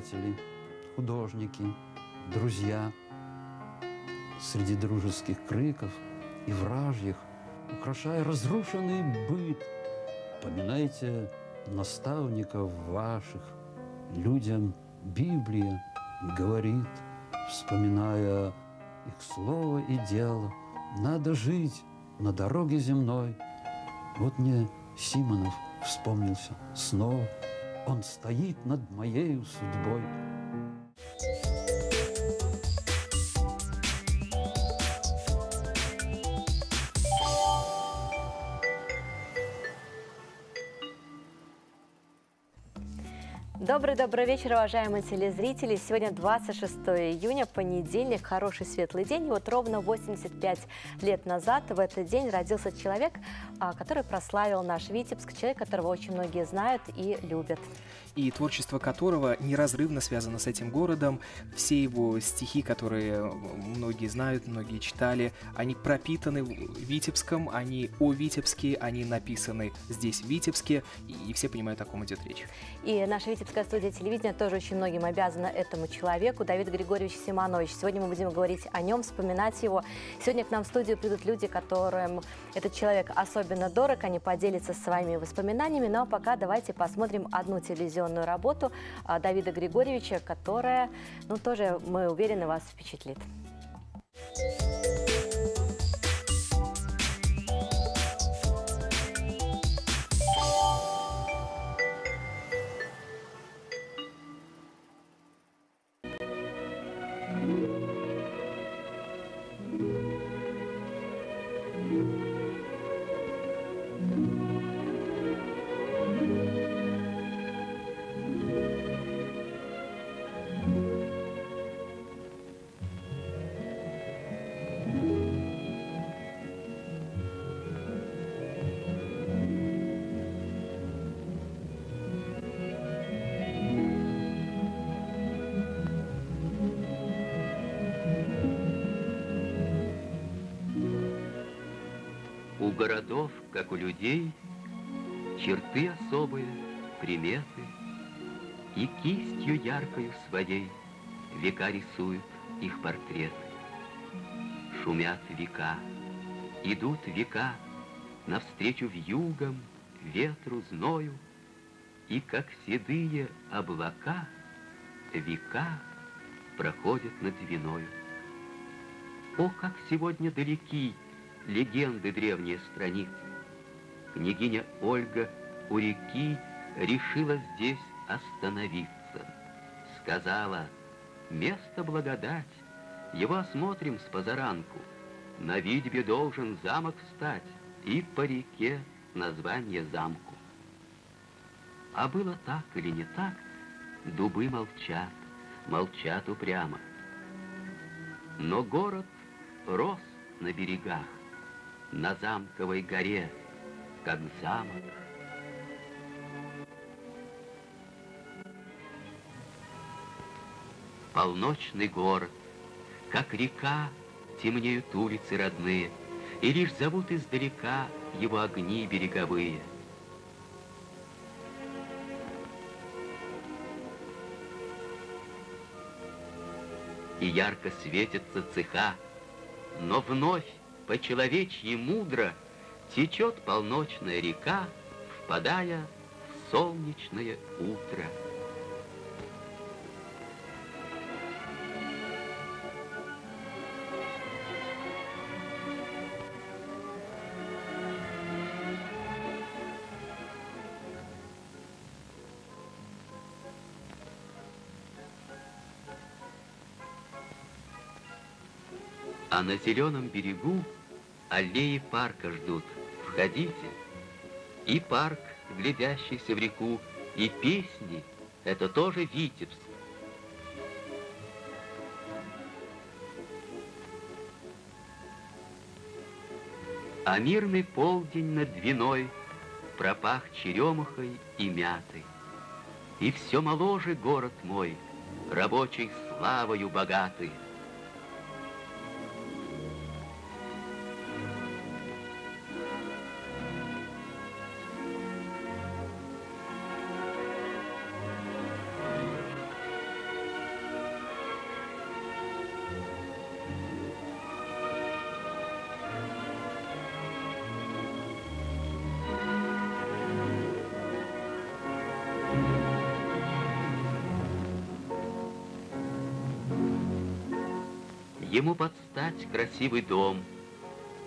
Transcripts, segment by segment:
писатели, художники, друзья. Среди дружеских криков и вражьих, украшая разрушенный быт, поминайте наставников ваших. Людям Библия говорит, вспоминая их слово и дело, надо жить на дороге земной. Вот мне Симонов вспомнился снова. Он стоит над моей судьбой. Добрый-добрый вечер, уважаемые телезрители. Сегодня 26 июня, понедельник, хороший светлый день. И вот ровно 85 лет назад в этот день родился человек, а, который прославил наш Витебск, человек, которого очень многие знают и любят и творчество которого неразрывно связано с этим городом. Все его стихи, которые многие знают, многие читали, они пропитаны Витебском, они о Витебске, они написаны здесь в Витебске, и все понимают, о ком идет речь. И наша Витебская студия телевидения тоже очень многим обязана этому человеку, Давид Григорьевич Симонович. Сегодня мы будем говорить о нем, вспоминать его. Сегодня к нам в студию придут люди, которым этот человек особенно дорог, они поделятся своими воспоминаниями, но пока давайте посмотрим одну телевизионную телевизионную работу а, Давида Григорьевича, которая, ну, тоже, мы уверены, вас впечатлит. городов, как у людей, черты особые, приметы, И кистью яркою своей века рисуют их портреты. Шумят века, идут века навстречу вьюгам, ветру, зною, И как седые облака века проходят над виною. О, как сегодня далеки легенды древние страницы. Княгиня Ольга у реки решила здесь остановиться. Сказала, место благодать, его осмотрим с позаранку. На видьбе должен замок встать, и по реке название замку. А было так или не так, дубы молчат, молчат упрямо. Но город рос на берегах, на замковой горе, как замок. Полночный город, как река, темнеют улицы родные, И лишь зовут издалека его огни береговые. И ярко светятся цеха, но вновь по-человечьи мудро Течет полночная река, Впадая в солнечное утро. А на зеленом берегу аллеи парка ждут. Входите. И парк, глядящийся в реку, и песни — это тоже Витебск. А мирный полдень над Двиной пропах черемухой и мятой. И все моложе город мой, рабочий славою богатый, Ему подстать красивый дом,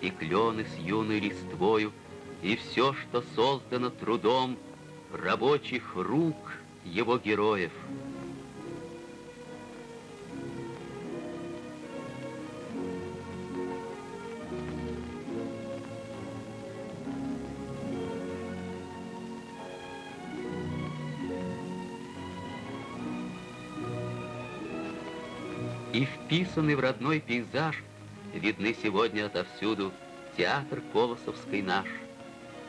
и клены с юной листвою, и все, что создано трудом рабочих рук его героев. И вписанный в родной пейзаж видны сегодня отовсюду театр Колосовской наш,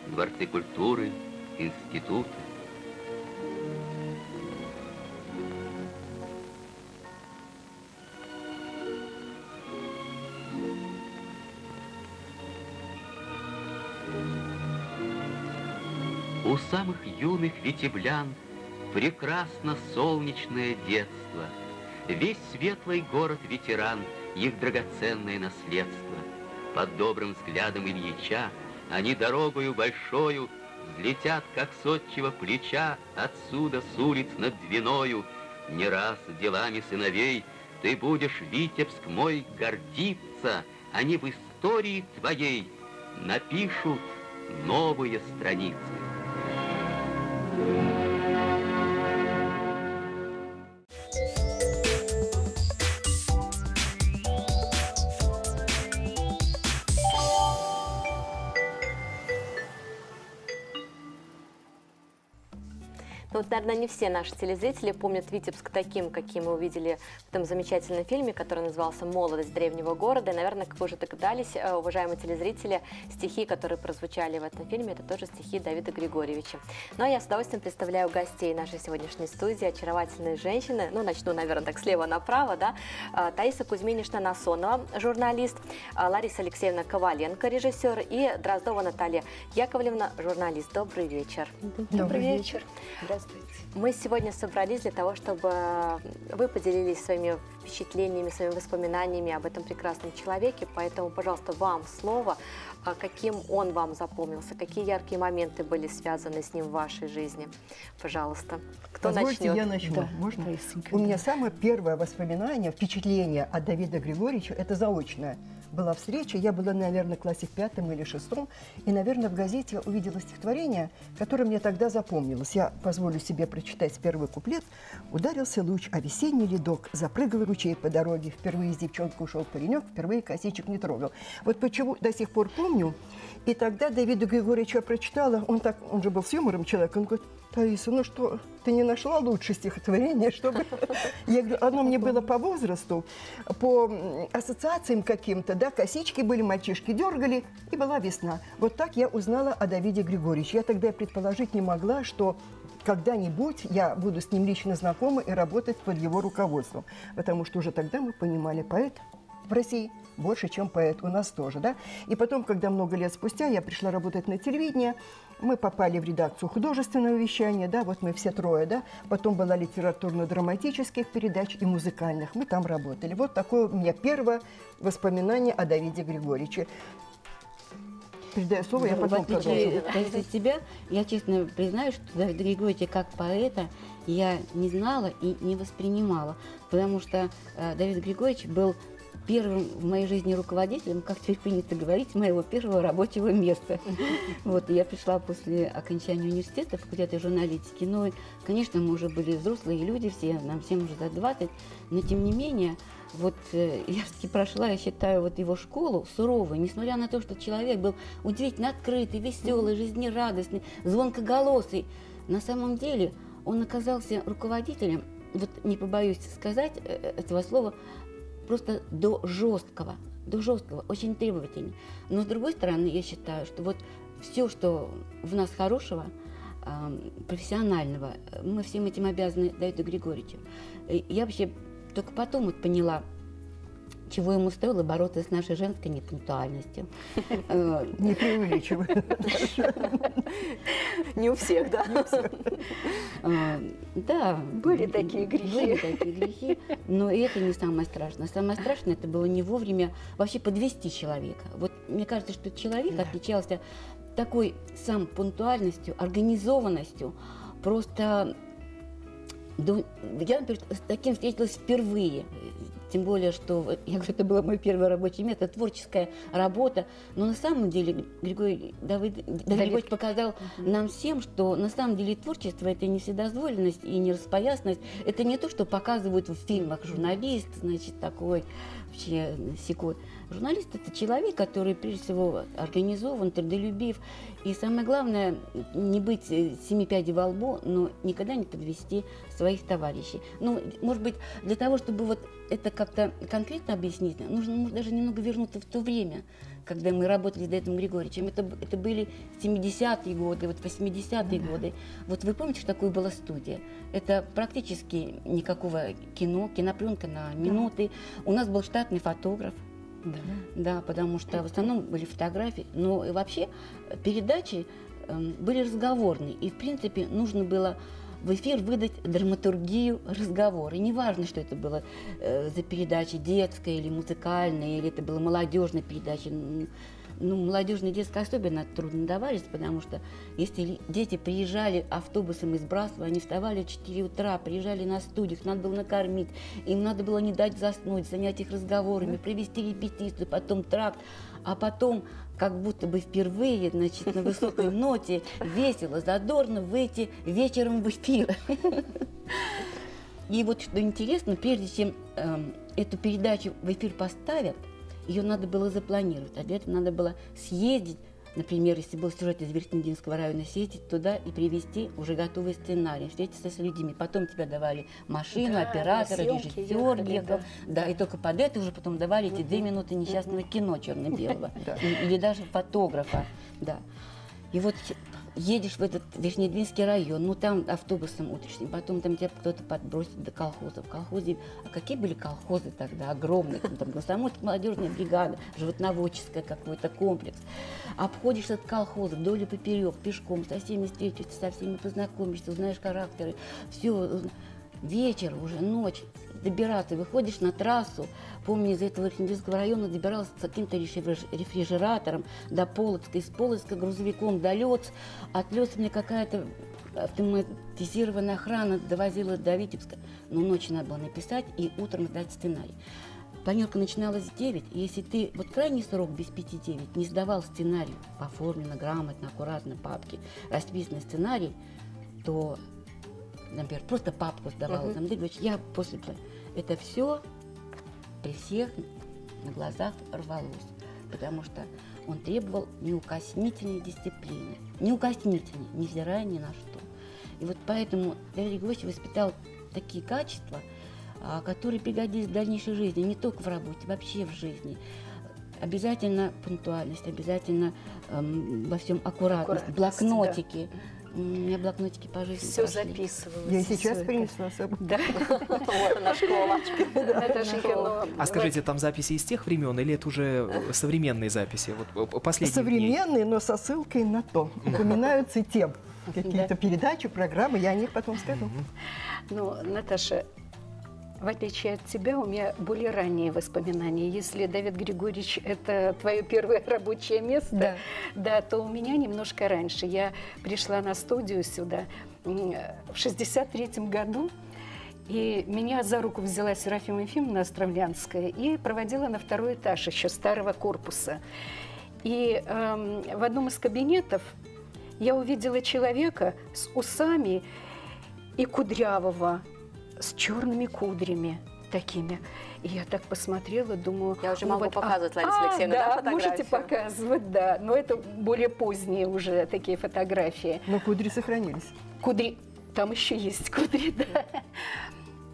дворцы культуры, институты. У самых юных витеблян прекрасно солнечное детство. Весь светлый город ветеран, их драгоценное наследство. Под добрым взглядом Ильича они дорогою большою Взлетят, как с плеча, Отсюда, с улиц над Двиною. Не раз делами сыновей Ты будешь, Витебск мой, гордиться, Они в истории твоей Напишут новые страницы. Ну, вот, наверное, не все наши телезрители помнят Витебск таким, каким мы увидели в этом замечательном фильме, который назывался «Молодость древнего города». И, наверное, как вы уже догадались, э, уважаемые телезрители, стихи, которые прозвучали в этом фильме, это тоже стихи Давида Григорьевича. Ну, а я с удовольствием представляю гостей нашей сегодняшней студии, очаровательные женщины. Ну, начну, наверное, так слева направо, да. Э, Таиса Кузьминишна Насонова, журналист, э, Лариса Алексеевна Коваленко, режиссер, и Дроздова Наталья Яковлевна, журналист. Добрый вечер. Добрый вечер. Здравствуйте. Мы сегодня собрались для того, чтобы вы поделились своими впечатлениями, своими воспоминаниями об этом прекрасном человеке. Поэтому, пожалуйста, вам слово, а каким он вам запомнился, какие яркие моменты были связаны с ним в вашей жизни. Пожалуйста, кто Позвольте, начнет? я начну. Да, Можно? У меня самое первое воспоминание, впечатление от Давида Григорьевича, это заочное. Была встреча, я была, наверное, в классе пятом или шестом, и, наверное, в газете увидела стихотворение, которое мне тогда запомнилось. Я позволю себе прочитать первый куплет. «Ударился луч, а весенний ледок, запрыгал ручей по дороге, впервые с девчонкой ушел паренек, впервые косичек не трогал». Вот почему до сих пор помню, и тогда Давиду Григорьевичу я прочитала, он так, он же был с юмором человек, он говорит, Таиса, ну что, ты не нашла лучше стихотворения, чтобы... Я говорю, оно мне было по возрасту, по ассоциациям каким-то, да, косички были, мальчишки дергали, и была весна. Вот так я узнала о Давиде Григорьевиче. Я тогда предположить не могла, что когда-нибудь я буду с ним лично знакома и работать под его руководством. Потому что уже тогда мы понимали, поэт в России больше, чем поэт у нас тоже, да. И потом, когда много лет спустя я пришла работать на телевидение, мы попали в редакцию художественного вещания, да, вот мы все трое, да. Потом была литературно-драматических передач и музыкальных, мы там работали. Вот такое у меня первое воспоминание о Давиде Григорьевиче. Передаю слово, я Ну, потом в отличие продолжу. от тебя, я честно признаюсь, что Давида Григорьевича как поэта я не знала и не воспринимала, потому что э, Давид Григорьевич был первым в моей жизни руководителем, как теперь принято говорить, моего первого рабочего места. Вот, я пришла после окончания университета, факультета журналистики. Ну, и, конечно, мы уже были взрослые люди, все, нам всем уже за 20, но тем не менее, вот э, я все-таки прошла, я считаю, вот его школу суровой, несмотря на то, что человек был удивительно открытый, веселый, жизнерадостный, звонкоголосый. На самом деле он оказался руководителем, вот не побоюсь сказать э, этого слова, просто до жесткого, до жесткого, очень требовательно. Но с другой стороны, я считаю, что вот все, что в нас хорошего, профессионального, э, мы всем этим обязаны Давиду Григорьевичу. И Я вообще только потом вот поняла, чего ему стоило бороться с нашей женской непунктуальностью. Э, Не преувеличиваю. Не у всех, да? А, Да. Были такие грехи. Были такие грехи, но это не самое страшное. Самое страшное это было не вовремя вообще подвести человека. Вот мне кажется, что человек отличался такой сам пунктуальностью, организованностью, просто я, например, с таким встретилась впервые. Тем более, что, я говорю, это было мое первое рабочее место, творческая работа. Но на самом деле Григорий Давид Григорьевич показал нам всем, что на самом деле творчество – это не вседозволенность и не распоясность. Это не то, что показывают в фильмах журналист, значит, такой вообще секой. Журналист – это человек, который, прежде всего, организован, трудолюбив. И самое главное, не быть э, семи пядей во лбу, но никогда не подвести своих товарищей. Ну, может быть, для того, чтобы вот это как-то конкретно объяснить, нужно может, даже немного вернуться в то время, когда мы работали с Давидом Григорьевичем. Это, это были 70-е годы, вот 80-е да. годы. Вот вы помните, что такое была студия? Это практически никакого кино, кинопленка на минуты. Да. У нас был штатный фотограф, да. да, потому что в основном были фотографии, но и вообще передачи э, были разговорные. И, в принципе, нужно было в эфир выдать драматургию разговора. И неважно, что это было э, за передача детская или музыкальная, или это была молодежная передача ну, молодежные детские особенно трудно давались, потому что если дети приезжали автобусом из Брасова, они вставали в 4 утра, приезжали на студию, их надо было накормить, им надо было не дать заснуть, занять их разговорами, провести репетицию, потом тракт, а потом как будто бы впервые, значит, на высокой ноте, весело, задорно выйти вечером в эфир. И вот что интересно, прежде чем э, эту передачу в эфир поставят, ее надо было запланировать, а для этого надо было съездить, например, если был сюжет из Верхнединского района, съездить туда и привезти уже готовый сценарий, встретиться с людьми. Потом тебе давали машину, да, оператора, режиссер ехал. Да. да, и только под это уже потом давали эти две минуты несчастного кино черно-белого. Или даже фотографа. Да. И вот едешь в этот Верхнедвинский район, ну там автобусом утренним, потом там тебя кто-то подбросит до колхоза. В колхозе, а какие были колхозы тогда, огромные, там, там комсомольская молодежная бригада, животноводческая какой-то комплекс. Обходишь этот колхоз вдоль и поперек, пешком, со всеми встретишься, со всеми познакомишься, узнаешь характеры, все, вечер уже, ночь, добираться, выходишь на трассу, помню, из этого Верхнединского района добиралась с каким-то рефрижератором до Полоцка, из Полоцка грузовиком до Лёц, от Лёца мне какая-то автоматизированная охрана довозила до Витебска, но ночью надо было написать и утром сдать сценарий. Планерка начиналась в 9, и если ты, вот крайний срок без 5-9, не сдавал сценарий оформленно, грамотно, аккуратно, папки, расписанный сценарий, то например, просто папку сдавала, uh-huh. там, я после это все при всех на глазах рвалось, потому что он требовал неукоснительной дисциплины, неукоснительной, невзирая ни на что. И вот поэтому Давид Григорьевич воспитал такие качества, а, которые пригодились в дальнейшей жизни, не только в работе, вообще в жизни. Обязательно пунктуальность, обязательно эм, во всем аккуратность, аккуратность блокнотики. Да у меня блокнотики по жизни Все записываю. Я сейчас принесла с собой. Да. Вот она школа. А скажите, там записи из тех времен или это уже современные записи? Вот последние. Современные, но со ссылкой на то. Упоминаются тем какие-то передачи, программы, я о них потом скажу. Ну, Наташа, в отличие от тебя, у меня более ранние воспоминания. Если Давид Григорьевич – это твое первое рабочее место, да. да, то у меня немножко раньше. Я пришла на студию сюда в 63 году, и меня за руку взяла Серафима Ефимовна Островлянская и проводила на второй этаж еще старого корпуса. И эм, в одном из кабинетов я увидела человека с усами и кудрявого, с черными кудрями такими. И я так посмотрела, думаю... Я уже ну могу вот, показывать, а, Лариса Алексеевна, да, да можете показывать, да. Но это более поздние уже такие фотографии. Но кудри сохранились. Кудри... Там еще есть кудри, да.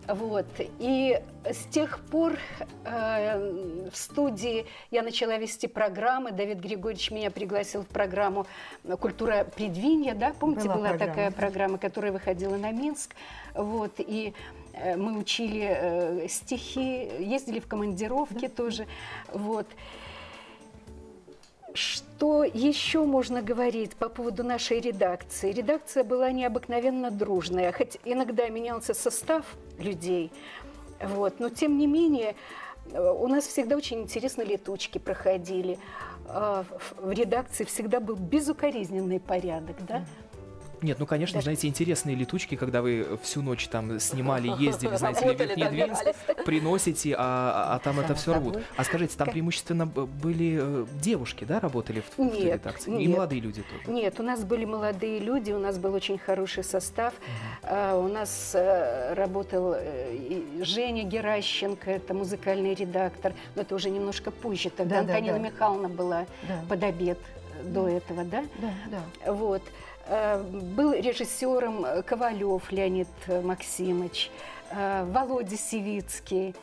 Вот. И с тех пор э, в студии я начала вести программы. Давид Григорьевич меня пригласил в программу «Культура предвинья». Да? Помните, была, была программа. такая программа, которая выходила на Минск. Вот. И э, мы учили э, стихи, ездили в командировки да. тоже. Вот. Что еще можно говорить по поводу нашей редакции? Редакция была необыкновенно дружная, хоть иногда менялся состав людей, вот, но тем не менее у нас всегда очень интересно летучки проходили. А, в редакции всегда был безукоризненный порядок, да? Нет, ну, конечно, Даже- знаете, интересные летучки, когда вы всю ночь там снимали, ездили, знаете ли, в Медвединск, добирались. приносите, а, а там это все рвут. А скажите, там преимущественно были э, девушки, да, работали в, в Нет, редакции? И молодые люди тоже? Нет, у нас были молодые люди, у нас был очень хороший состав. А, У нас э, работал э, Женя Геращенко, это музыкальный редактор, но это уже немножко позже. Тогда Да, да, Антонина. Михайловна была под обед до этого, да? да, да. Вот. Э, Был режиссером э, Ковалев Леонид Максимович, э, Володя Сивицкий.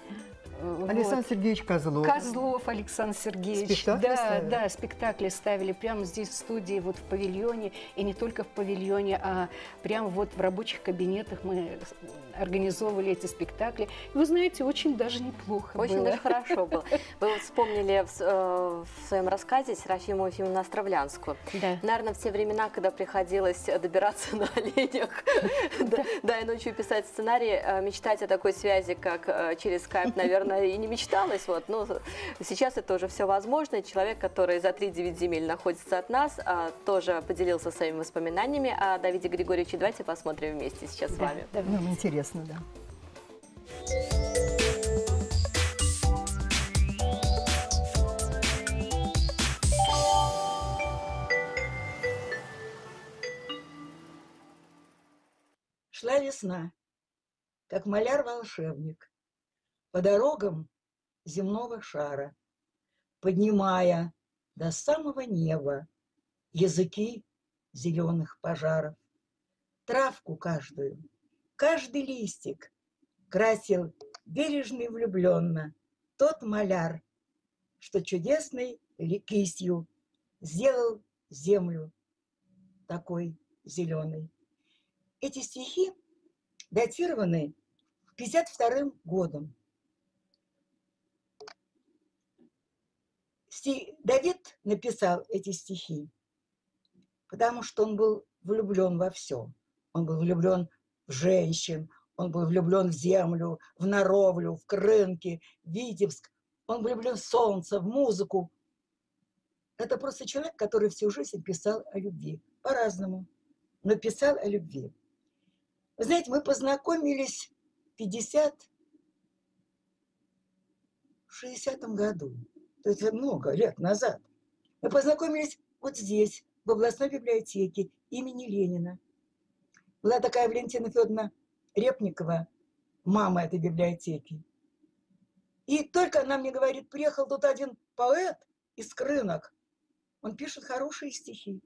э, вот. Александр Сергеевич Козлов. Козлов Александр Сергеевич. Спектакли да, ставили? да, спектакли ставили прямо здесь в студии, вот в павильоне, и не только в павильоне, а прямо вот в рабочих кабинетах мы организовывали эти спектакли. И вы знаете, очень даже неплохо Очень было. даже хорошо было. Вы вот вспомнили в, э, в своем рассказе Серафиму Ефимовну Островлянскую. Да. Наверное, в те времена, когда приходилось добираться на оленях, да, да, и ночью писать сценарий, э, мечтать о такой связи, как э, через скайп, наверное, и не мечталось. Вот. Но сейчас это уже все возможно. Человек, который за 3-9 земель находится от нас, а, тоже поделился своими воспоминаниями о Давиде Григорьевиче. Давайте посмотрим вместе сейчас с вами. да. Ну, интересно, да. Шла весна, как маляр-волшебник, по дорогам земного шара, поднимая до самого неба языки зеленых пожаров. Травку каждую, каждый листик красил бережно и влюбленно тот маляр, что чудесной кистью сделал землю такой зеленой. Эти стихи датированы 52 годом. Давид написал эти стихи, потому что он был влюблен во все. Он был влюблен женщин, он был влюблен в землю, в Наровлю, в Крынки, в Витебск. Он влюблен в солнце, в музыку. Это просто человек, который всю жизнь писал о любви. По-разному, но писал о любви. Вы знаете, мы познакомились в 50 в 60 году. То есть много лет назад. Мы познакомились вот здесь, в областной библиотеке имени Ленина. Была такая Валентина Федоровна Репникова, мама этой библиотеки. И только она мне говорит, приехал тут один поэт из Крынок. Он пишет хорошие стихи.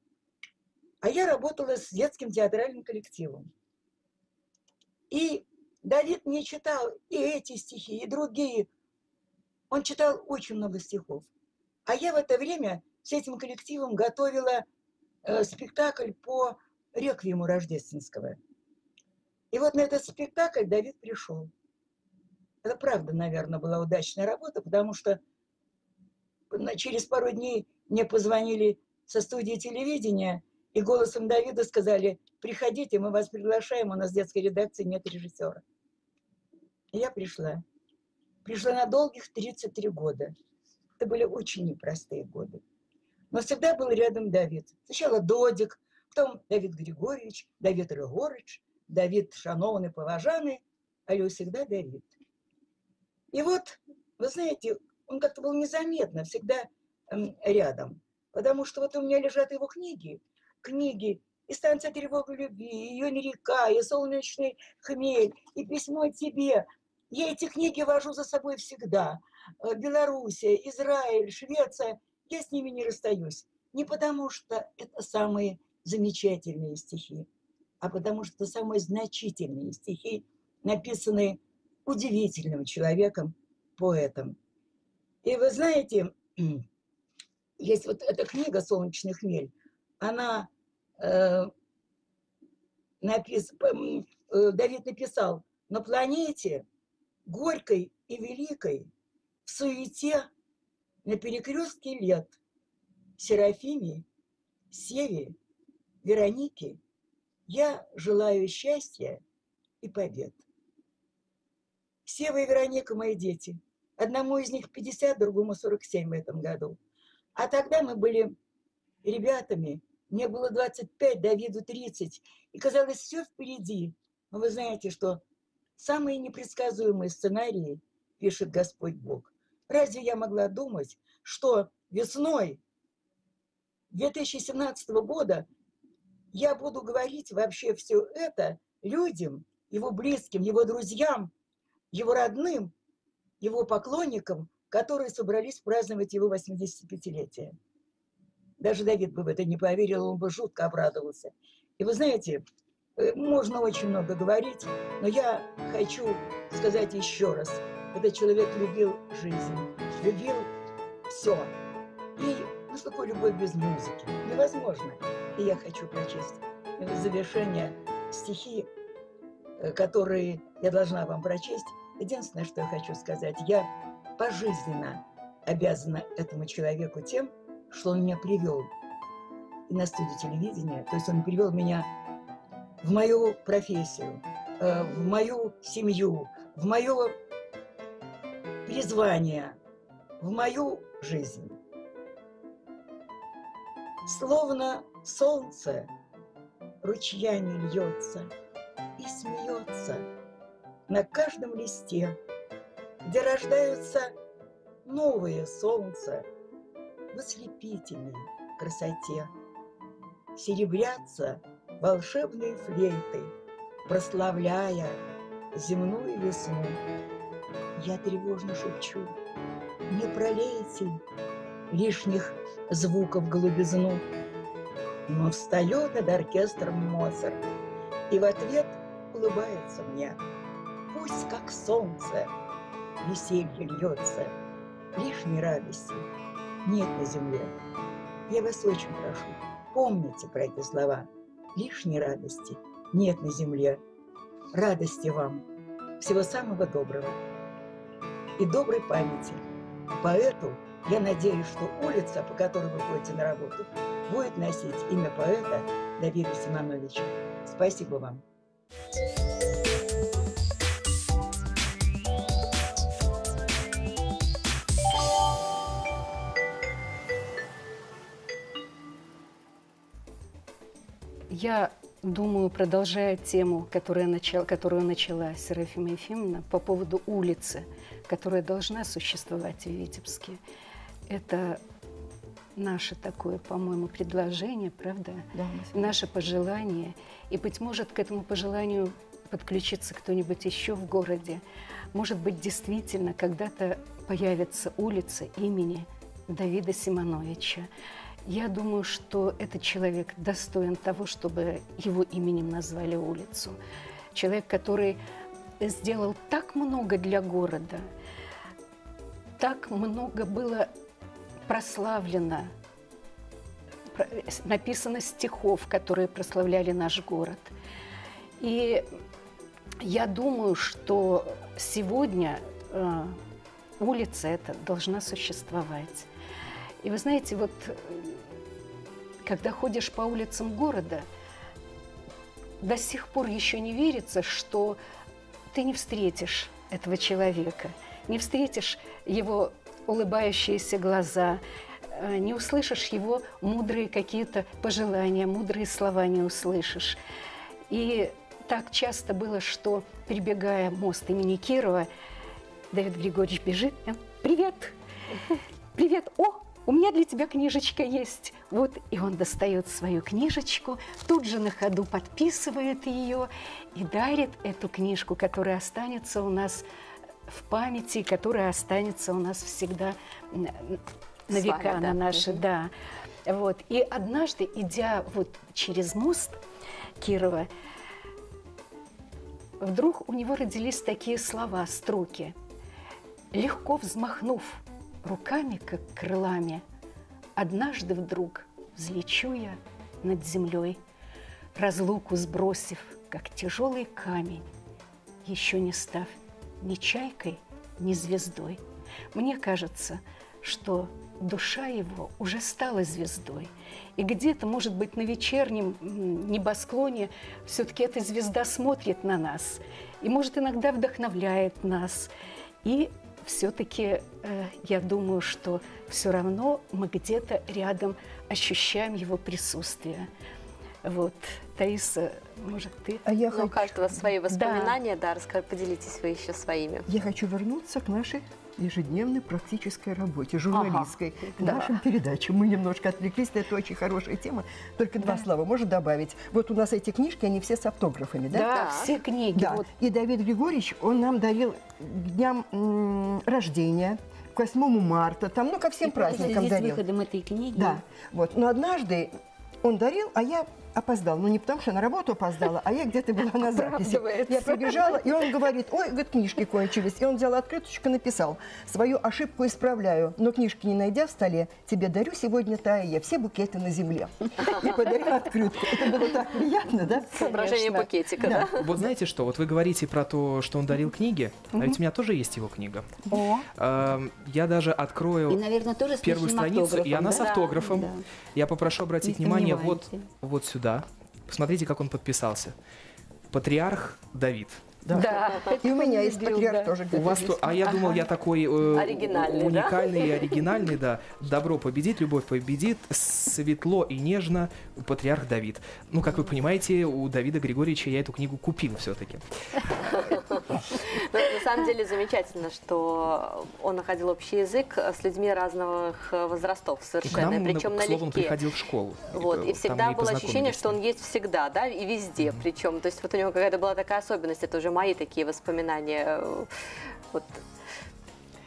А я работала с детским театральным коллективом. И Давид мне читал и эти стихи, и другие. Он читал очень много стихов. А я в это время с этим коллективом готовила э, спектакль по реквиему рождественского. И вот на этот спектакль Давид пришел. Это правда, наверное, была удачная работа, потому что через пару дней мне позвонили со студии телевидения и голосом Давида сказали, приходите, мы вас приглашаем, у нас в детской редакции нет режиссера. И я пришла. Пришла на долгих 33 года. Это были очень непростые годы. Но всегда был рядом Давид. Сначала Додик, потом Давид Григорьевич, Давид Регорыч, Давид Шановный Поважанный, але всегда Давид. И вот, вы знаете, он как-то был незаметно, всегда эм, рядом. Потому что вот у меня лежат его книги, книги и станция тревога любви, и ее река, и солнечный хмель, и письмо тебе. Я эти книги вожу за собой всегда. Э, Белоруссия, Израиль, Швеция. Я с ними не расстаюсь. Не потому что это самые замечательные стихи, а потому что самые значительные стихи, написанные удивительным человеком, поэтом. И вы знаете, есть вот эта книга «Солнечный хмель», она э, напис- э, Давид написал, на планете горькой и великой, в суете, на перекрестке лет, Серафиме, Севе, Веронике, я желаю счастья и побед. Сева и Вероника мои дети. Одному из них 50, другому 47 в этом году. А тогда мы были ребятами, Мне было 25, Давиду 30. И казалось, все впереди. Но вы знаете, что самые непредсказуемые сценарии пишет Господь Бог. Разве я могла думать, что весной 2017 года я буду говорить вообще все это людям, его близким, его друзьям, его родным, его поклонникам, которые собрались праздновать его 85-летие. Даже Давид бы в это не поверил, он бы жутко обрадовался. И вы знаете, э, можно очень много говорить, но я хочу сказать еще раз. Этот человек любил жизнь, любил все. И ну что такое любовь без музыки? Невозможно. И я хочу прочесть завершение стихи, э, которые я должна вам прочесть. Единственное, что я хочу сказать, я пожизненно обязана этому человеку тем, что он меня привел на студию телевидения, то есть он привел меня в мою профессию, э, в мою семью, в мое призвание, в мою жизнь. Словно солнце ручьями льется и смеется на каждом листе, где рождаются новые солнца в ослепительной красоте. Серебрятся волшебные флейты, прославляя земную весну. Я тревожно шепчу, не пролейте лишних звуков голубизну. Но встает над оркестром Моцарт и в ответ улыбается мне. Пусть как солнце веселье льется, лишней радости нет на земле. Я вас очень прошу, помните про эти слова. Лишней радости нет на земле. Радости вам, всего самого доброго и доброй памяти. Поэту я надеюсь, что улица, по которой вы ходите на работу, будет носить имя поэта Давида Симоновича. Спасибо вам. Я думаю, продолжая тему, которая начала, которую начала Серафима Ефимовна по поводу улицы, которая должна существовать в Витебске. Это наше такое, по-моему, предложение, правда? Да, наше пожелание. И, быть может, к этому пожеланию подключится кто-нибудь еще в городе. Может быть, действительно, когда-то появится улица имени Давида Симоновича. Я думаю, что этот человек достоин того, чтобы его именем назвали улицу. Человек, который сделал так много для города, так много было прославлено, написано стихов, которые прославляли наш город. И я думаю, что сегодня э, улица эта должна существовать. И вы знаете, вот когда ходишь по улицам города, до сих пор еще не верится, что ты не встретишь этого человека, не встретишь его улыбающиеся глаза, э, не услышишь его мудрые какие-то пожелания, мудрые слова не услышишь. И так часто было, что, перебегая мост имени Кирова, Давид Григорьевич бежит, «Привет! Привет! О, у меня для тебя книжечка есть. Вот, и он достает свою книжечку, тут же на ходу подписывает ее и дарит эту книжку, которая останется у нас в памяти, которая останется у нас всегда на века, вами, на да. наши, да. Вот. И однажды, идя вот через мост Кирова, вдруг у него родились такие слова, строки. Легко взмахнув руками, как крылами, Однажды вдруг взлечу я над землей, Разлуку сбросив, как тяжелый камень, Еще не став ни чайкой, ни звездой. Мне кажется, что душа его уже стала звездой. И где-то, может быть, на вечернем небосклоне все-таки эта звезда смотрит на нас и, может, иногда вдохновляет нас. И все-таки э, я думаю, что все равно мы где-то рядом ощущаем его присутствие. Вот, Таиса, может, ты? А я ну, хочу... у каждого свои воспоминания, да, да расскажи, поделитесь вы еще своими. Я хочу вернуться к нашей ежедневной практической работе, журналистской, ага. к да. нашим передачам. Мы немножко отвлеклись, это очень хорошая тема. Только да. два слова можно добавить. Вот у нас эти книжки, они все с автографами, да? Да, да. все книги. Да. Вот. И Давид Григорьевич, он нам дарил дням рождения, к 8 марта, там, ну, ко всем и праздникам дарил. с выходом этой книги. Да, вот. Но однажды он дарил, а я опоздал. Ну, не потому что на работу опоздала, а я где-то была на записи. Я прибежала, и он говорит, ой, говорит, книжки кончились. И он взял открыточку и написал, свою ошибку исправляю, но книжки не найдя в столе, тебе дарю сегодня тая все букеты на земле. И подарил открытку. Это было так приятно, да? Соображение букетика, да. Вот знаете что, вот вы говорите про то, что он дарил книги, а ведь у меня тоже есть его книга. О. Я даже открою и, наверное, тоже первую страницу, и она с автографом. Я попрошу обратить внимание вот, вот сюда сюда. Посмотрите, как он подписался. Патриарх Давид. Да. да. И у меня есть патриарх да. тоже. У вас то, а я думал, я такой э, оригинальный, уникальный да? и оригинальный, да. Добро победит, любовь победит, светло и нежно, патриарх Давид. Ну, как вы понимаете, у Давида Григорьевича я эту книгу купил все-таки. Ну, на самом деле замечательно, что он находил общий язык с людьми разных возрастов совершенно, причем налегке. он приходил в школу. Вот, и всегда было ощущение, что он есть всегда, да, и везде, причем, то есть вот у него какая-то была такая особенность, это уже мои такие воспоминания. Вот,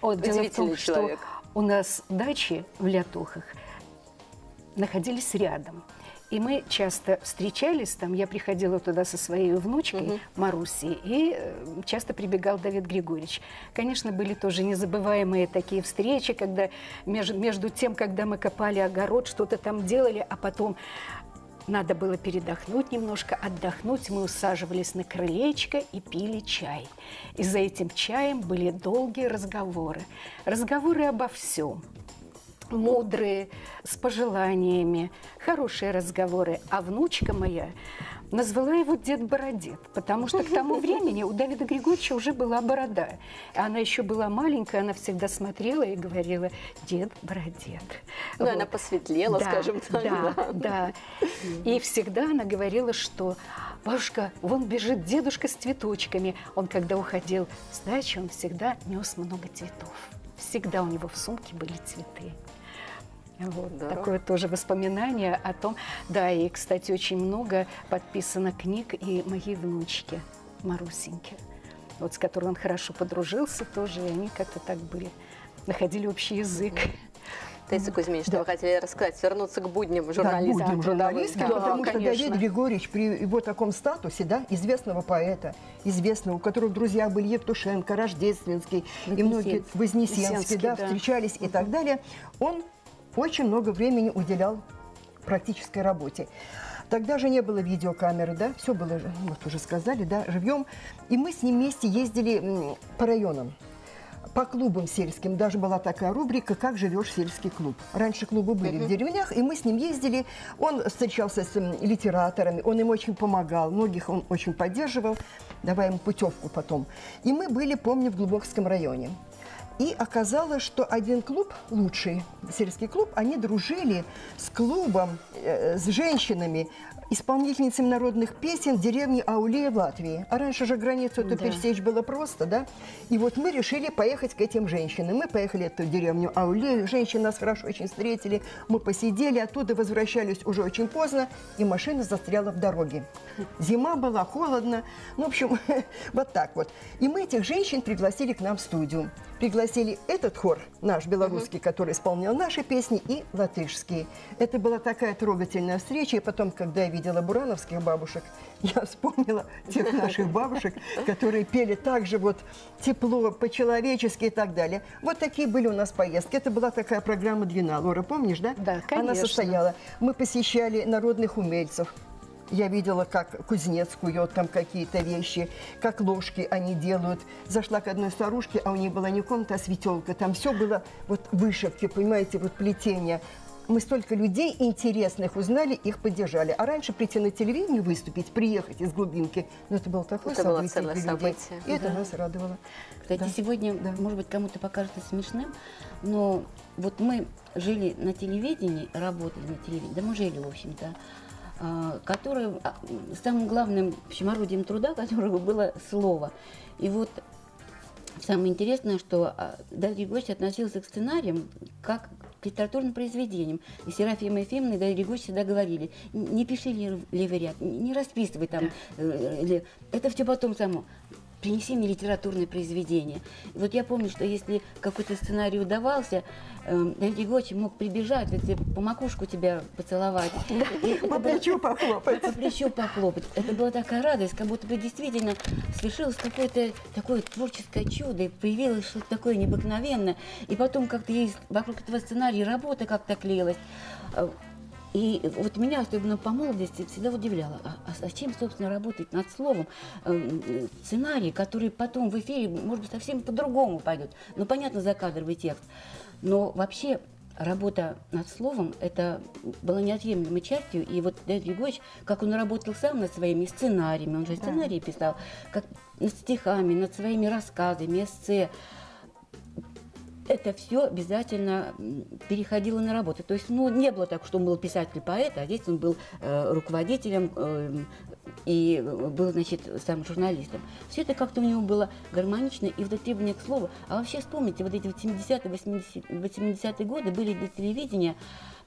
вот дело в том, человек. что у нас дачи в Лятухах находились рядом. И мы часто встречались там, я приходила туда со своей внучкой угу. Марусей, и э, часто прибегал Давид Григорьевич. Конечно, были тоже незабываемые такие встречи, когда между, между тем, когда мы копали огород, что-то там делали, а потом надо было передохнуть немножко, отдохнуть. Мы усаживались на крылечко и пили чай. И за этим чаем были долгие разговоры. Разговоры обо всем мудрые, с пожеланиями, хорошие разговоры. А внучка моя назвала его Дед Бородед, потому что к тому времени у Давида Григорьевича уже была борода. Она еще была маленькая, она всегда смотрела и говорила Дед Бородед. Ну, вот. она посветлела, да, скажем так. Да, да, да. И всегда она говорила, что Бабушка, вон бежит дедушка с цветочками. Он, когда уходил с дачи, он всегда нес много цветов. Всегда у него в сумке были цветы. Вот, такое тоже воспоминание о том. Да, и, кстати, очень много подписано книг и моей внучки Марусеньки, вот с которой он хорошо подружился тоже, и они как-то так были, находили общий язык. Таиса Кузьмин, что да. вы хотели рассказать, вернуться к будням журналистам. Да, будням журналистским, да, потому конечно. что Давид Григорьевич при его таком статусе, да, известного поэта, известного, у которого друзья были Евтушенко, Рождественский, и многие Вознесенский, да, да, встречались и так далее, он очень много времени уделял практической работе. Тогда же не было видеокамеры, да, все было, вот уже сказали, да, живьем. И мы с ним вместе ездили по районам, по клубам сельским. Даже была такая рубрика «Как живешь сельский клуб». Раньше клубы были в деревнях, и мы с ним ездили. Он встречался с литераторами, он им очень помогал, многих он очень поддерживал, давая ему путевку потом. И мы были, помню, в Глубокском районе. И оказалось, что один клуб, лучший сельский клуб, они дружили с клубом, э, с женщинами, исполнительницами народных песен в деревне Аулея в Латвии. А раньше же границу эту да. пересечь было просто, да? И вот мы решили поехать к этим женщинам. Мы поехали в эту деревню Аулею, женщины нас хорошо очень встретили, мы посидели, оттуда возвращались уже очень поздно, и машина застряла в дороге. Зима была, холодно, ну, в общем, вот так вот. И мы этих женщин пригласили к нам в студию пригласили этот хор, наш белорусский, который исполнял наши песни, и латышские. Это была такая трогательная встреча. И потом, когда я видела бурановских бабушек, я вспомнила тех наших бабушек, которые пели так же вот тепло, по-человечески и так далее. Вот такие были у нас поездки. Это была такая программа «Длина». Лора, помнишь, да? Да, конечно. Она состояла. Мы посещали народных умельцев, я видела, как кузнец кует там какие-то вещи, как ложки они делают. Зашла к одной старушке, а у нее была не комната, а светелка. Там все было вот вышивки, понимаете, вот плетение. Мы столько людей интересных узнали, их поддержали. А раньше прийти на телевидение выступить, приехать из глубинки, ну это было такое Это было событие целое для людей. событие. И это нас радовало. Кстати, Да. сегодня, Да. может быть, кому-то покажется смешным, но вот мы жили на телевидении, работали на телевидении, да мы жили, в общем-то, а, которое, а, самым главным в общем, орудием труда которого было слово. И вот самое интересное, что а, Дарья Григорьевич относился к сценариям как к литературным произведениям. И Серафима Ефимовна и Дарья Григорьевич всегда говорили, «Н- не пиши ли- ливерят, не расписывай там. э, ли- Это все потом само. Принеси мне литературное произведение. И вот я помню, что если какой-то сценарий удавался, э, Дарья Григорьевич мог прибежать, вот по макушку тебя поцеловать. По плечу похлопать. по плечу похлопать. Это была такая радость, как будто бы действительно свершилось какое-то такое творческое чудо, и появилось что-то такое необыкновенное. И потом как-то есть вокруг этого сценария работа как-то клеилась. А, И вот меня, особенно по молодости, всегда удивляло, а, а зачем, собственно, работать над словом? Эм, э, Сценарий, который потом в эфире, может быть, совсем по-другому пойдет. Ну, понятно, закадровый текст. Но вообще работа над словом, это была неотъемлемой частью. И вот Давид Григорьевич, как он работал сам над своими сценариями, он же сценарии писал, как над стихами, над своими рассказами, эссе, это все обязательно переходило на работу. То есть, ну, не было так, что он был писатель-поэт, а здесь он был э, руководителем э, и был, значит, сам журналистом. Все это как-то у него было гармонично, и вот это требование к слову. А вообще вспомните, вот эти вот 70-е, 80-е 80-е годы были для телевидения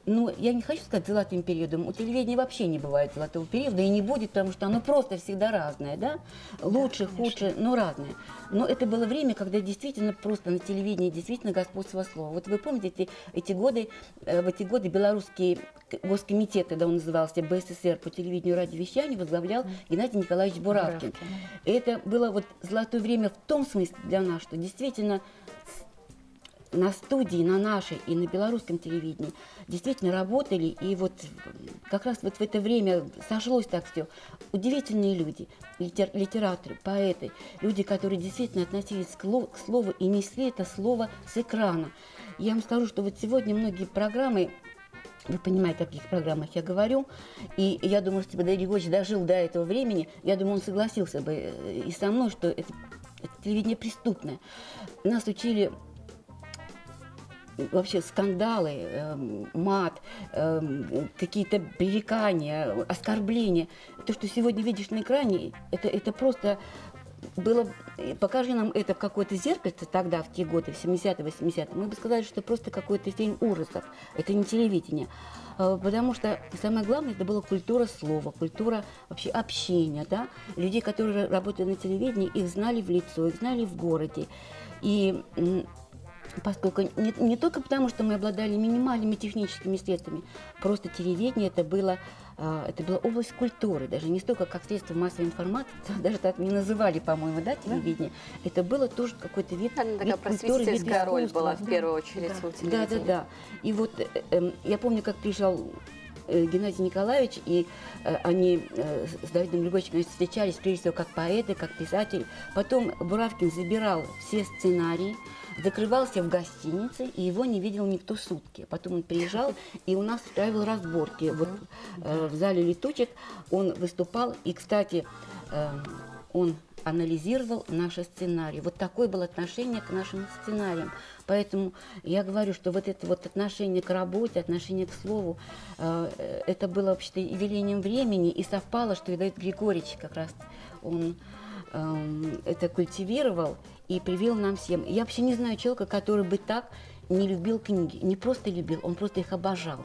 ну, я не хочу сказать золотым периодом. У телевидения вообще не бывает золотого периода и не будет, потому что оно просто всегда разное, да? Лучше, худше, но разное. Но это было время, когда действительно просто на телевидении действительно господствовало слово. Вот вы помните эти, эти годы, э, в эти годы белорусский к- госкомитет, когда он назывался БССР по телевидению и радиовещанию, возглавлял Геннадий Николаевич Буравкин. И это было вот золотое время в том смысле для нас, что действительно на студии, на нашей и на белорусском телевидении действительно работали, и вот как раз вот в это время сошлось так все. Удивительные люди, литер- литераторы, поэты, люди, которые действительно относились к, ло- к слову и несли это слово с экрана. Я вам скажу, что вот сегодня многие программы вы понимаете, о каких программах я говорю. И я думаю, что Дарья Григорьевич дожил до этого времени, я думаю, он согласился бы э, и со мной, что это, это телевидение преступное. Нас учили вообще скандалы, эм, мат, эм, какие-то пререкания, оскорбления. То, что сегодня видишь на экране, это, это просто было... Покажи нам это в какое-то зеркальце тогда, в те годы, в 70-е, 80-е, мы бы сказали, что просто какой-то фильм ужасов. Это не телевидение. Э, Потому что самое главное, это была культура слова, культура вообще общения, да. Людей, которые работали на телевидении, их знали в лицо, их знали в городе. И Поскольку не, не только потому, что мы обладали минимальными техническими средствами, просто телевидение это было, а, это была область культуры, даже не столько как средство массовой информации, даже так не называли, по-моему, да, телевидение. Это было тоже какой-то вид, такая вид культуры, вид просветительская роль искусства. была в первую очередь у Да, телевидения. да, да. И вот э, эм, я помню, как приезжал э, Геннадий Николаевич, и э, они э, с Давидом конечно, встречались прежде всего как поэты, как писатели. Потом Буравкин забирал все сценарии, закрывался в гостинице, и его не видел никто сутки. Потом он приезжал и у нас устраивал разборки. Вот э, в зале летучек он выступал, и, кстати, э, он анализировал наши сценарии. Вот такое было отношение к нашим сценариям. Поэтому я говорю, что вот это вот отношение к работе, отношение к слову, э, э, это было вообще-то и велением времени, и совпало, что Давид Григорьевич как раз он эм, это культивировал и привил нам всем. Я вообще не знаю человека, который бы так не любил книги. Не просто любил, он просто их обожал.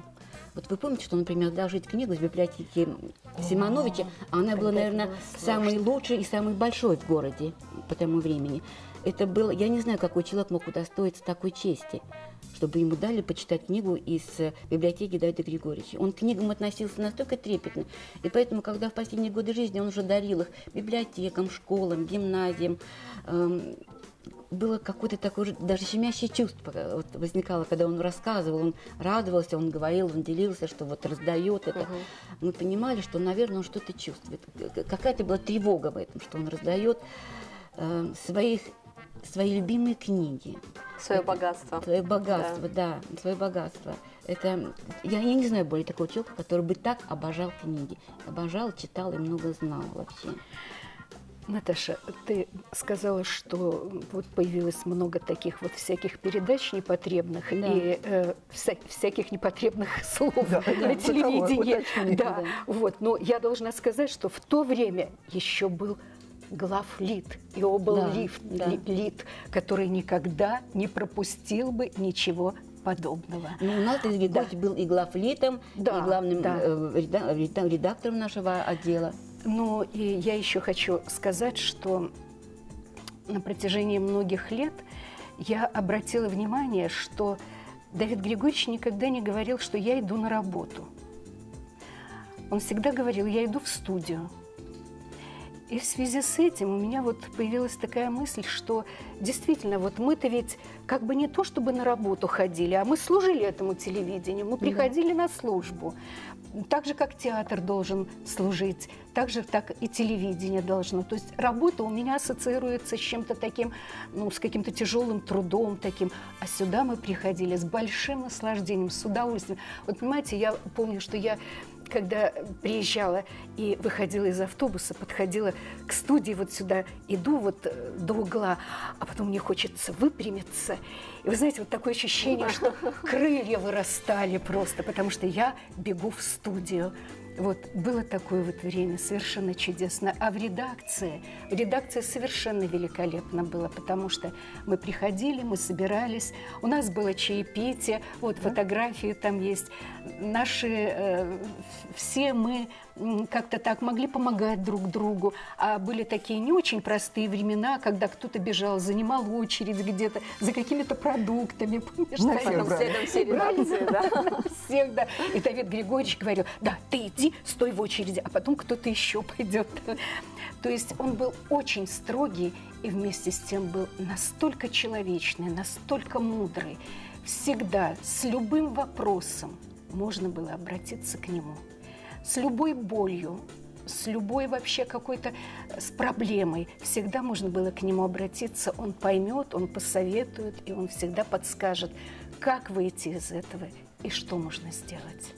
Вот вы помните, что, например, дал жить книгу из библиотеки Симоновича, а она была, наверное, самой лучшей и самой большой в городе по тому времени. Это было, я не знаю, какой человек мог удостоиться такой чести, чтобы ему дали почитать книгу из э, библиотеки Давида Григорьевича. Он к книгам относился настолько трепетно, и поэтому, когда в последние годы жизни он уже дарил их библиотекам, школам, гимназиям, эм, было какое-то такое же- даже щемящее чувство э, вот возникало, когда он рассказывал, он радовался, он говорил, он делился, что вот раздает это. Мы понимали, что, наверное, он что-то чувствует. К- Какая-то была тревога в этом, что он раздает э, своих, свои любимые книги. Свое богатство. Свое богатство, да, да свое богатство. Это я, я не знаю более такого человека, который бы так обожал книги. Обожал, читал и много знал вообще. Наташа, ты сказала, что вот появилось много таких вот всяких передач непотребных да. и э, вся, всяких непотребных слов да, на да, телевидении. Да, да, вот. Но я должна сказать, что в то время еще был главлит, его был да, да. лит, который никогда не пропустил бы ничего подобного. Ну, у нас Игорь да. был и главлитом, да, и главным да. э, редактором нашего отдела. Ну, и я еще хочу сказать, что на протяжении многих лет я обратила внимание, что Давид Григорьевич никогда не говорил, что я иду на работу. Он всегда говорил, я иду в студию. И в связи с этим у меня вот появилась такая мысль, что действительно, вот мы-то ведь как бы не то, чтобы на работу ходили, а мы служили этому телевидению, мы приходили да. на службу так же, как театр должен служить, так же, так и телевидение должно. То есть работа у меня ассоциируется с чем-то таким, ну, с каким-то тяжелым трудом таким. А сюда мы приходили с большим наслаждением, с удовольствием. Вот понимаете, я помню, что я когда приезжала и выходила из автобуса, подходила к студии вот сюда, иду вот э, до угла, а потом мне хочется выпрямиться. И вы знаете, вот такое ощущение, что крылья вырастали просто, потому что я бегу в студию. Вот было такое вот время, совершенно чудесно. А в редакции, в редакции совершенно великолепно было, потому что мы приходили, мы собирались, у нас было чаепитие, вот да? фотографии там есть. Наши, э, все мы как-то так могли помогать друг другу. А были такие не очень простые времена, когда кто-то бежал, занимал очередь где-то за какими-то продуктами. Помнишь, ну, потом все, все редакции, да? Всех, да. И Давид Григорьевич говорил, да, ты иди, стой в очереди, а потом кто-то еще пойдет. То есть он был очень строгий и вместе с тем был настолько человечный, настолько мудрый. Всегда с любым вопросом можно было обратиться к нему с любой болью, с любой вообще какой-то э, с проблемой. Всегда можно было к нему обратиться, он поймет, он посоветует, и он всегда подскажет, как выйти из этого и что можно сделать.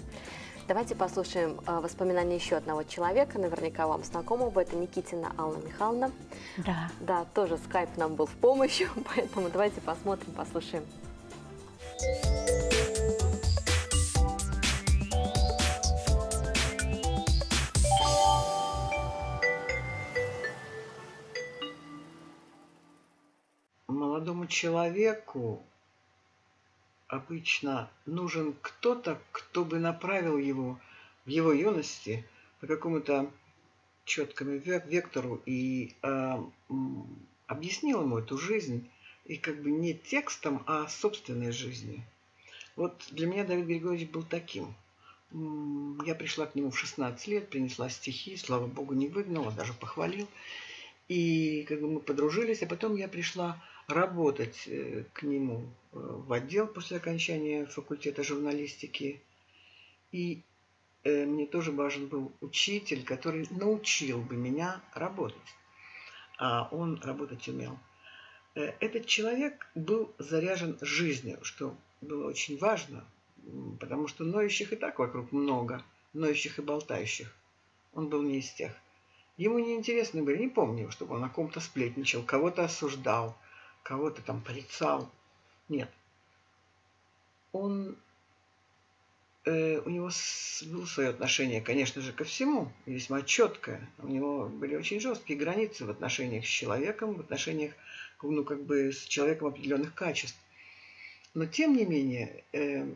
Давайте послушаем э, воспоминания еще одного человека, наверняка вам знакомого, это Никитина Алла Михайловна. Да. Да, тоже скайп нам был в помощь, поэтому давайте посмотрим, послушаем. молодому человеку обычно нужен кто-то, кто бы направил его в его юности по какому-то четкому вектору и э, объяснил ему эту жизнь, и как бы не текстом, а собственной жизнью. Вот для меня Давид Григорьевич был таким. Я пришла к нему в 16 лет, принесла стихи, слава богу, не выгнала, даже похвалил. И как бы мы подружились, а потом я пришла работать э, к нему э, в отдел после окончания факультета журналистики. И э, мне тоже важен был учитель, который научил бы меня работать. А он работать умел. Этот человек был заряжен жизнью, что было очень важно, потому что ноющих и так вокруг много, ноющих и болтающих. Он был не из тех. Ему неинтересно было, не помню, чтобы он о ком-то сплетничал, кого-то осуждал, кого-то там порицал. Нет. Он, э, у него было свое отношение, конечно же, ко всему, весьма четкое. У него были очень жесткие границы в отношениях с человеком, в отношениях, ну, как бы с человеком определенных качеств. Но, тем не менее, э,